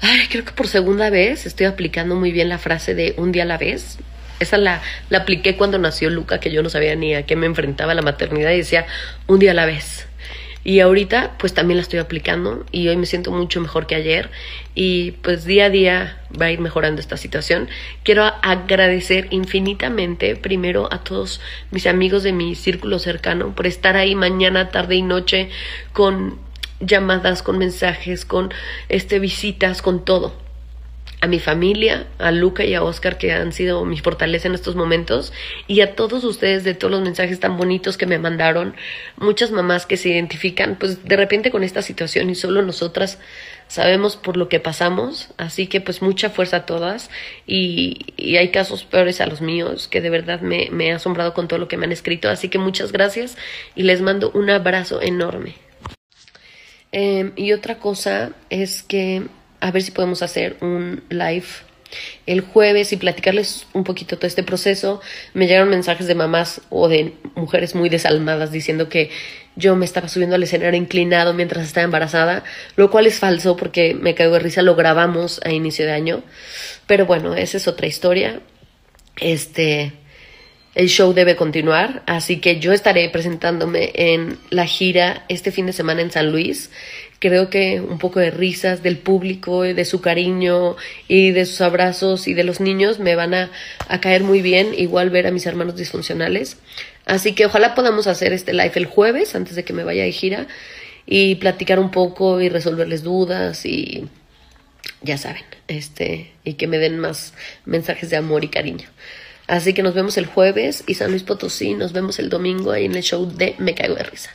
Ay, creo que por segunda vez estoy aplicando muy bien la frase de un día a la vez. Esa la, la apliqué cuando nació Luca, que yo no sabía ni a qué me enfrentaba la maternidad y decía un día a la vez. Y ahorita pues también la estoy aplicando y hoy me siento mucho mejor que ayer y pues día a día va a ir mejorando esta situación. Quiero agradecer infinitamente primero a todos mis amigos de mi círculo cercano por estar ahí mañana, tarde y noche con llamadas, con mensajes, con este visitas, con todo. A mi familia, a Luca y a Oscar que han sido mi fortaleza en estos momentos y a todos ustedes de todos los mensajes tan bonitos que me mandaron, muchas mamás que se identifican pues de repente con esta situación y solo nosotras sabemos por lo que pasamos, así que pues mucha fuerza a todas. Y, hay casos peores a los míos que de verdad me, me he asombrado con todo lo que me han escrito, así que muchas gracias y les mando un abrazo enorme. Eh, y otra cosa es que a ver si podemos hacer un live el jueves y platicarles un poquito todo este proceso. Me llegaron mensajes de mamás o de mujeres muy desalmadas diciendo que yo me estaba subiendo al escenario inclinado mientras estaba embarazada, lo cual es falso porque me caigo de risa, lo grabamos a inicio de año. Pero bueno, esa es otra historia. Este, el show debe continuar, así que yo estaré presentándome en la gira este fin de semana en San Luis creo que un poco de risas del público, de su cariño y de sus abrazos y de los niños me van a, caer muy bien, igual ver a mis hermanos disfuncionales. Así que ojalá podamos hacer este live el jueves antes de que me vaya de gira y platicar un poco y resolverles dudas y ya saben, este, y que me den más mensajes de amor y cariño. Así que nos vemos el jueves y San Luis Potosí, nos vemos el domingo ahí en el show de Me Caigo de Risa.